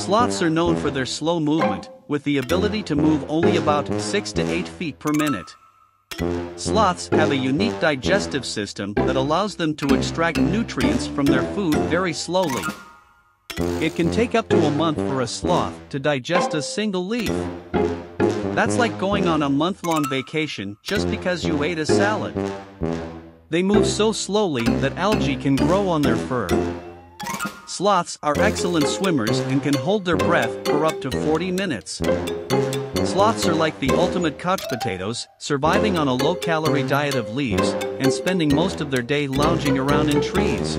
Sloths are known for their slow movement, with the ability to move only about 6 to 8 feet per minute. Sloths have a unique digestive system that allows them to extract nutrients from their food very slowly. It can take up to a month for a sloth to digest a single leaf. That's like going on a month long vacation just because you ate a salad. They move so slowly that algae can grow on their fur. Sloths are excellent swimmers and can hold their breath for up to 40 minutes. Sloths are like the ultimate couch potatoes, surviving on a low calorie diet of leaves and spending most of their day lounging around in trees.